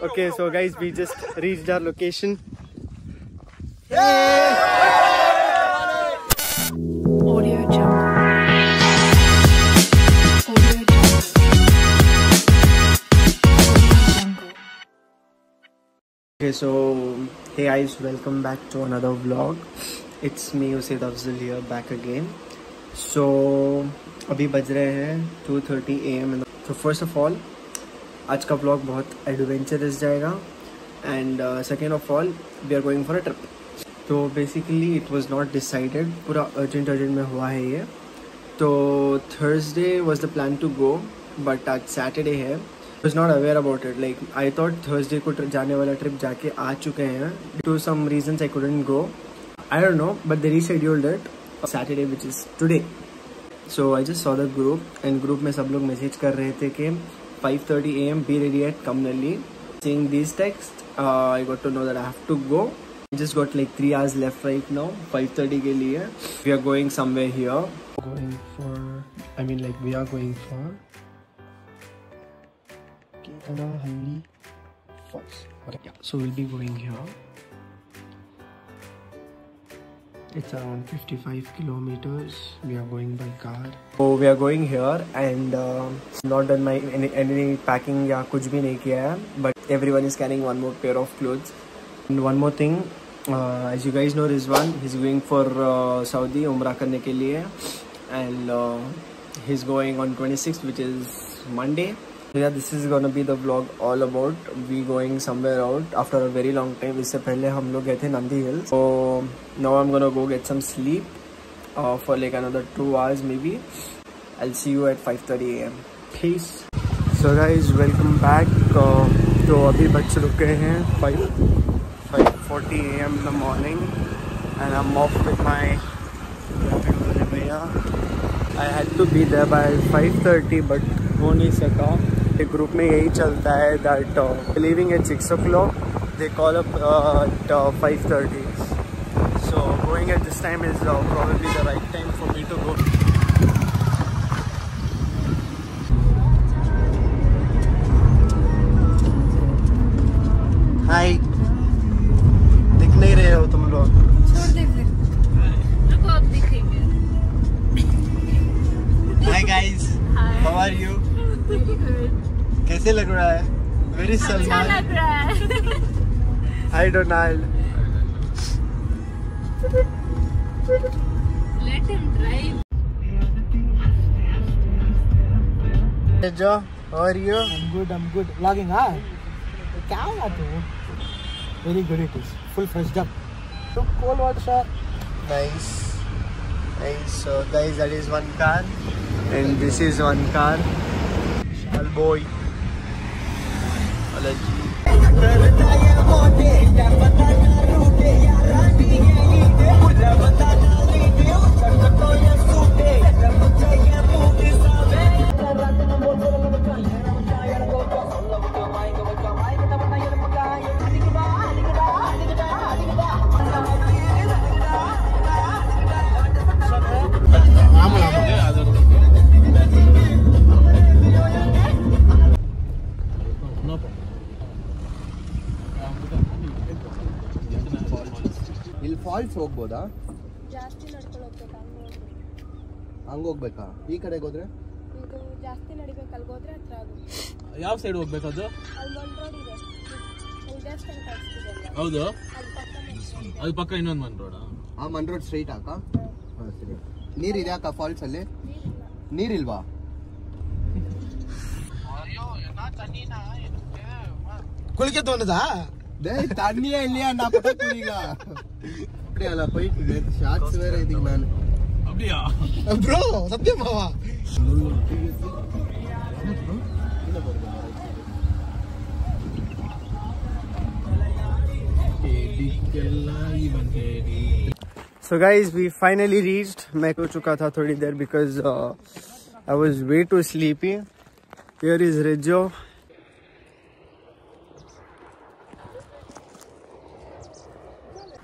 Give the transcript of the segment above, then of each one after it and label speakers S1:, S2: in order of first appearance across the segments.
S1: Okay, so guys, we just reached our location. Okay, so hey guys, welcome back to another vlog. It's me Usaid Afzal here back again. So अभी बज रहे हैं 2:30 a.m. So first of all, आज का blog बहुत adventurous जाएगा. And second of all we are going for a trip तो basically it was not decided पूरा अर्जेंट अर्जेंट में हुआ है ये. तो Thursday was the plan to go but आज सैटरडे है. Was not aware about it like I thought Thursday को जाने वाला ट्रिप जाके आ चुके हैं. To some reasons I couldn't go I don't know but the rescheduled it Saturday which is today so I just saw the group and group में सब लोग मैसेज कर रहे थे कि 5.30 a.m. Be ready at Kamnali. Seeing these texts, uh, I got to know that I have to go. I just got like 3 hours left right now, 5.30 ke liye. We are going somewhere here. Going for, I mean like we are going for Kerala Halli Falls. Yeah. So we'll be going here. It's around 55 kilometers. We are going by car. So we are going here and uh, not done my any, any packing या कुछ भी नहीं किया है. But everyone is carrying one more pair of clothes. And one more thing, uh, as you guys know, Rizwan, he's going for uh, Saudi umrah करने के लिए, and uh, he's going on 26th, which is Monday. भैया this is gonna be the blog all about we going somewhere out after a very long time इससे पहले हम लोग गए थे नंदी हिल्स तो now I am gonna go get some sleep for like another two hours maybe I see you at five thirty A M please so guys welcome back तो अभी बच रुके हैं 5 5:40 forty A M the morning and I am off with my भैया I had to be the by five thirty but हो नहीं सका। Group में यही चलता है that living at six o'clock they call up at five thirty so going at this time is probably the right time for me to go hi दिख नहीं रहे हो तुम लोग?
S2: छोड़ दे फिर। रुको अब दिखेंगे।
S1: Hi guys how are you कैसे लग रहा है? वेरी
S2: अच्छा लग रहा है।
S1: Hi Donald
S2: let him drive
S1: जो और you
S3: I am good I am good vlogging हाँ क्या हो रहा तू? Very good it is full freshed up so call what sir
S1: nice nice so guys that is one car and this is one car शाल बॉय Alaji.
S4: ಇಲ್ಲಿ falls ಹೋಗ್ಬೋದಾ?
S2: ಜಾಸ್ತಿ ನಡ್ಕೊಂಡು ಹೋಗ್ಬೇಕು ಹಂಗೆ
S4: ಹಂಗ ಹೋಗ್ಬೇಕಾ? ಈ ಕಡೆಗೆ ಹೋದ್ರೆ?
S2: ಇದು ಜಾಸ್ತಿ ನಡಿಬೇಕು ಅಲ್ಲಿ ಹೋದ್ರೆ ಹತ್ರ ಆಗುತ್ತೆ.
S5: ಯಾವ ಸೈಡ್ ಹೋಗ್ಬೇಕು ಅದು?
S2: ಅಲ್ಲಿ ಒಂದು ರೋಡ್ ಇದೆ. ಅಲ್ಲಿ ದೇವಸ್ಥಾನ ಕಾಣಿಸ್ತಿದೆಯಲ್ಲ
S5: ಹೌದು.
S2: ಅಲ್ಲಿ ಪಕ್ಕ.
S5: ಅದು ಪಕ್ಕ ಇನ್ನೊಂದು ಮನ್ ರೋಡ
S4: ಆ? ಮನ್ ರೋಡ್ ಸ್ಟ್ರೈಟ್ ಹಾಕ? ಸರಿ. ನೀರು ಇದೆ ಅಕ್ಕ ಫಾಲ್ಸ್ ಅಲ್ಲಿ?
S2: ನೀರಿಲ್ಲ.
S4: ನೀರಿಲ್ವಾ?
S3: ಕುಳಿಕೆ ತೋನದಾ
S4: டேய் தண்ணியே இல்லையா நான் பட்ட புரியல அப்படியே அல போயிட்டு நேத்து ஷாட்ஸ் வேற இதுக்கு நான்
S5: அப்படியா
S3: ப்ரோ சத்தியமாவா
S1: so guys we finally reached मैं हो चुका था थोड़ी देर because I was way too sleepy here is रेजो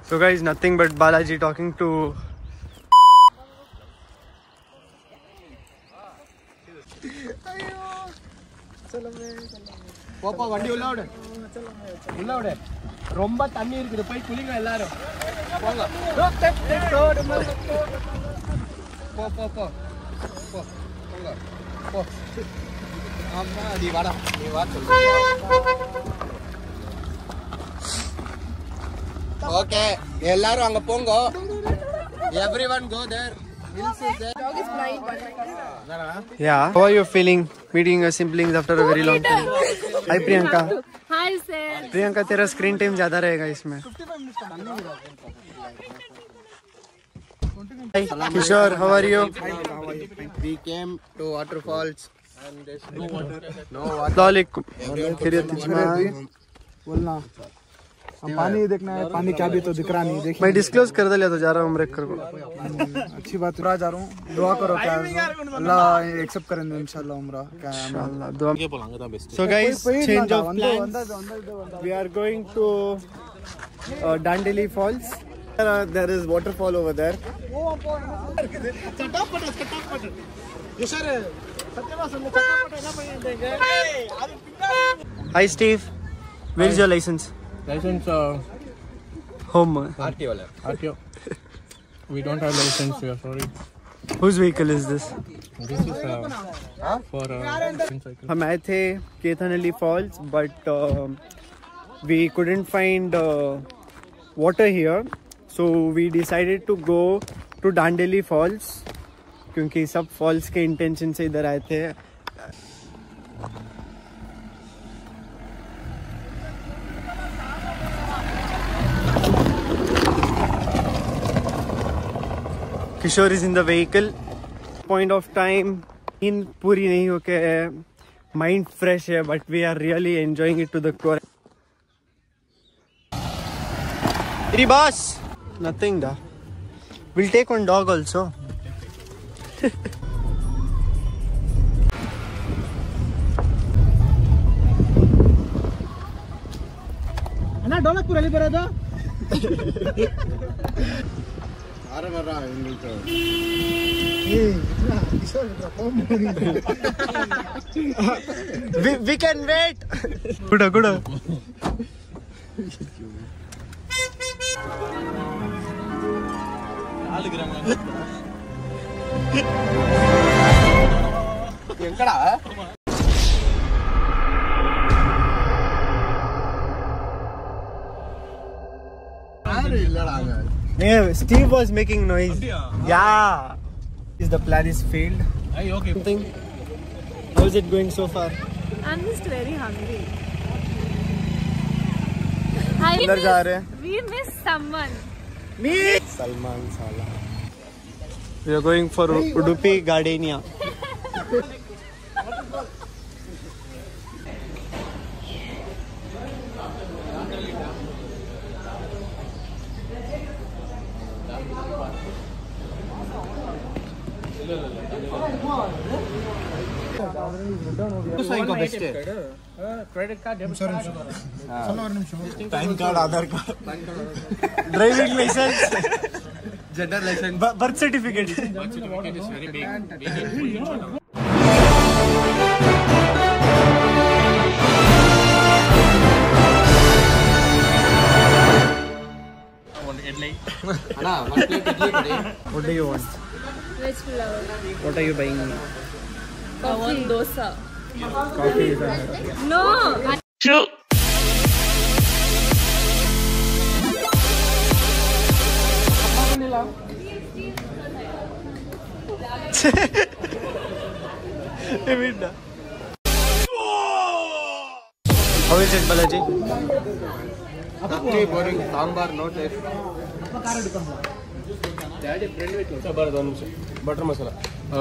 S1: So guys, nothing but Balaji talking to
S4: போப்பா வண்டி உள்ள விடு
S1: உள்ள விடு ரொம்ப தண்ணி இருக்குது போய் குளிங்க எல்லாரும் போங்க போ போ போ போ போங்க போ ஆமா நீ வாடா நீ வா சொல்லு ஓகே எல்லாரும் அங்க போங்க everyone go there Yeah. How are you feeling meeting your siblings after a very long time? Hi Priyanka.
S2: Hi, sir.
S1: Priyanka तेरा स्क्रीन टाइम ज्यादा रहेगा इसमें Hi, Kishore, how are you? We came to waterfalls and there's no water. No water. Assalamualaikum. खैरियत इजमाल?
S3: बोलना हम पानी देखना है पानी क्या भी तो दिख रहा नहीं देख
S1: मैं डिस्क्लोज कर दिया तो जा रहा हूँ को हम्म,
S3: अच्छी बात जा रहा हूँ। दुआ करो अल्लाह एक्सेप्ट करेंगे इंशाल्लाह उमरा क्या है
S5: दुआ।
S1: So guys change of plans we are going to Dandeli Falls there is waterfall over there. Hi Steve where is your License.
S5: Uh,
S1: Home.
S5: RTO. RTO. We don't have license. We are sorry.
S1: Whose vehicle is this?
S5: This is uh, for uh,
S1: हम आए थे केथन Ali falls but we couldn't find uh, water here so we decided to go to Dandeli Falls क्योंकि सब false के intention से इधर आए थे Kishore is in the vehicle. Point of time, in puri okay. mind fresh but we are really enjoying it to the core. Hey boss, nothing da. We'll take one dog also.
S3: ಅಣ್ಣ ಡೋಲಕ್ಪುರಲ್ಲಿ ಬರೋದು
S4: யாரை வர்றா எங்களுக்கு
S1: we, we can wait. Good good.
S4: எங்கடா யாரும் இல்லடா
S1: Yeah, Steve was making noise. Uh, yeah. Is the plan is failed?
S5: Hey, okay.
S1: Something? How is it going so far?
S2: I'm just very hungry. I
S1: we miss,
S2: we miss someone.
S1: Me? Salman Salah. We are going for Udupi Gardenia.
S5: Credit card PAN card Aadhaar card driving
S4: licence general licence birth certificate
S1: What do you want?
S2: Veg pulao.
S1: What are you buying? Coffee.
S2: I want dosa. No no.
S1: How is it, Balaji?
S4: Nothing boring. Sambar, no taste.
S5: Daddy, friend with you. Sambar,
S1: don't
S4: Butter masala.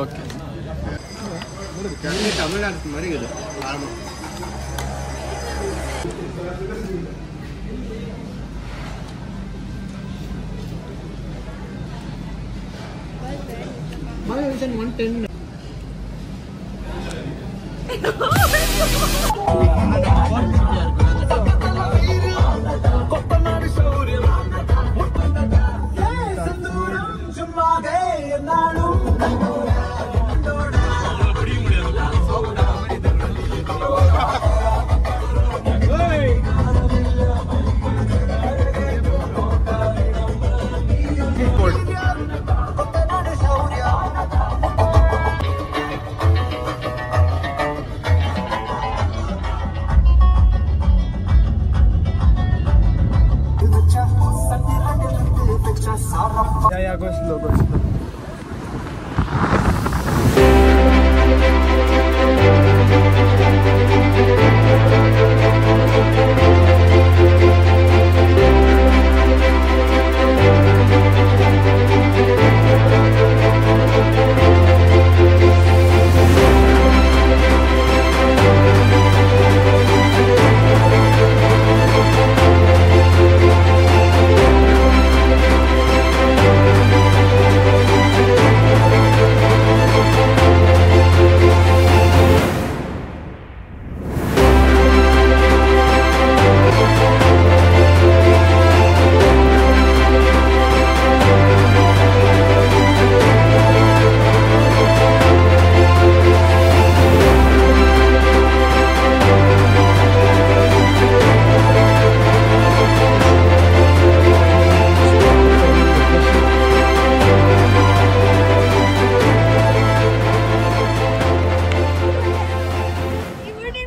S4: Okay. தமிழ்நாட்டுக்கு
S1: மாதிரி இருக்குது ஆமாம் மழை one ten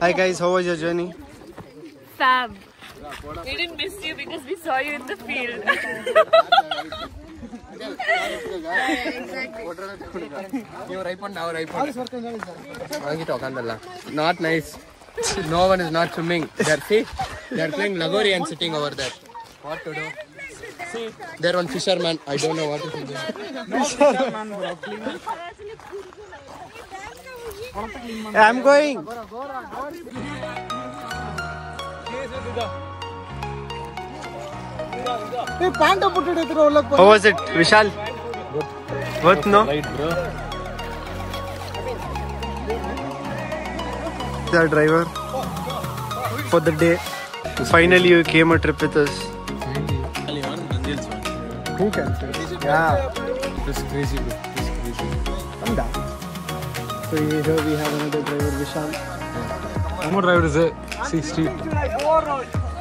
S1: Hi guys, how was your journey?
S6: Fab. We didn't miss you because we saw you in the field.
S5: exactly. Not nice. No one is not swimming. They're see, they're playing Lagori and sitting over there. What to do? See, they're on fisherman. I don't know what to do. No fisherman, bro.
S1: I'm going. How was it, Vishal? What no? Right. The driver for the day. Finally, you came a trip with us. Yeah.
S5: This is crazy. This is crazy.
S1: I'm down. So here we have another driver, Vishal.
S5: One more driver is there. See Steve.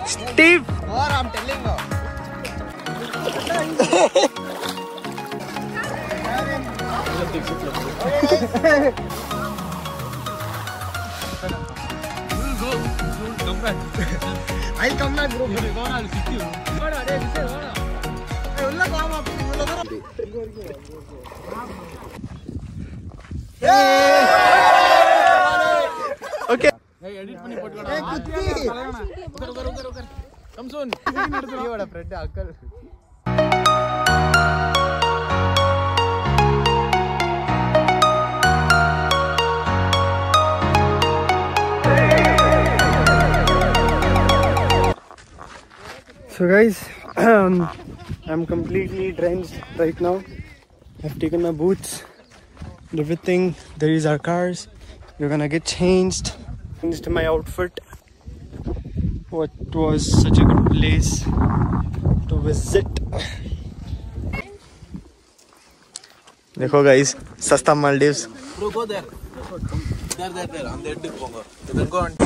S1: Steve.
S4: Or I'm telling you. I'll come back, bro.
S1: Okay.
S5: Come okay
S4: come soon Fred ಅಕ್ಕಲ್
S1: so guys i'm completely drenched right now i've taken my boots everything. There is our cars. We're gonna get changed. Changed my outfit. What was such a good place to visit. देखो guys सस्ता Maldives
S5: Bro, go there. There, there, there. On the edge, go. Then go and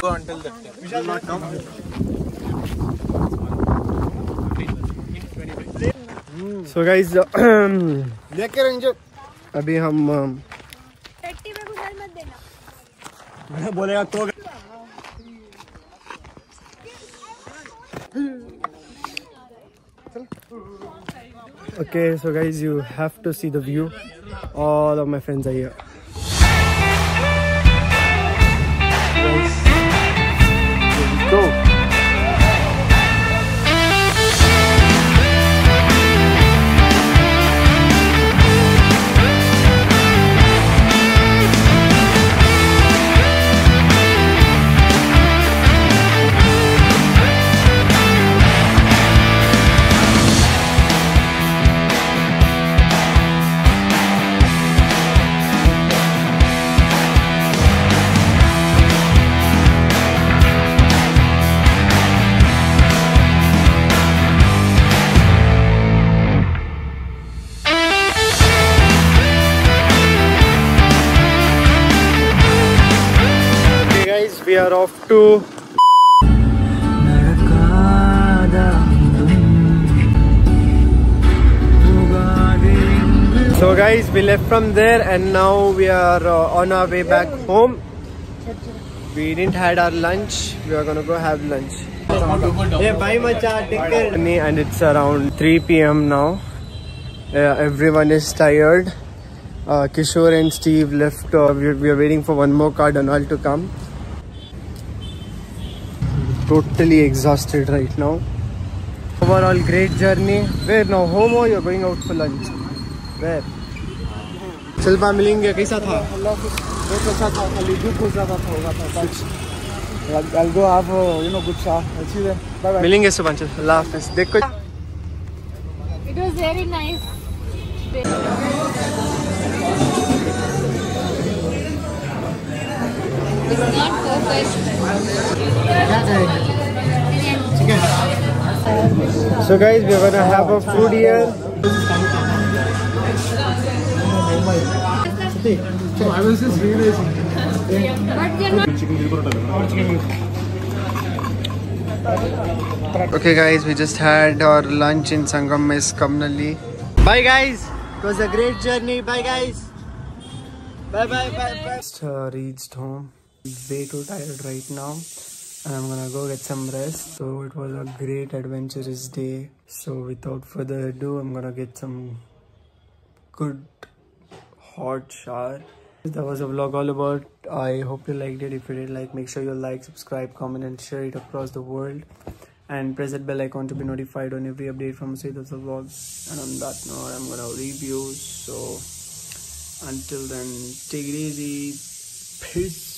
S5: go until that.
S1: so guys
S4: लेके ranger
S1: अभी हम um,
S2: टट्टी में गुजर मत देना
S1: बोलेगा तो Okay, so guys, you have to see the view. All of my friends are here. Guys, we are off to. So guys, we left from there and now we are uh, on our way back home. We didn't had our lunch. We are gonna go have lunch. Hey, bye, macha. Take care. And it's around 3 p.m. now. Yeah, everyone is tired. Uh, Kishore and Steve left. Uh, we, we are waiting for one more car, Donald, to come. Totally exhausted right now. Overall, great journey. Where now? Home or you're going out for lunch? Where? चलपा मिलेंगे कैसा था
S3: बहुत अच्छा था खाली दुख हो जाता था होगा था I'll go have you know good shower. I'll see. Bye bye.
S1: मिलेंगे सुबह चल. अल्लाह हाफिज देखो
S6: It was very nice. It's not focused.
S1: So guys, we're gonna have a food here.
S3: So I was just.
S1: Okay guys, we just had our lunch in Sangam Kamnali. Bye guys. It was a great journey. Bye guys. Bye bye bye bye. Just uh, reached home. Way too tired right now. And I'm gonna go get some rest. So it was a great adventurous day. So without further ado, I'm gonna get some good hot shower. That was a vlog all about. I hope you liked it. If you did like, make sure you like, subscribe, comment, and share it across the world. And press that bell icon to be notified on every update from Seda's vlogs. And on that note, I'm gonna leave you. So until then, take it easy. Peace.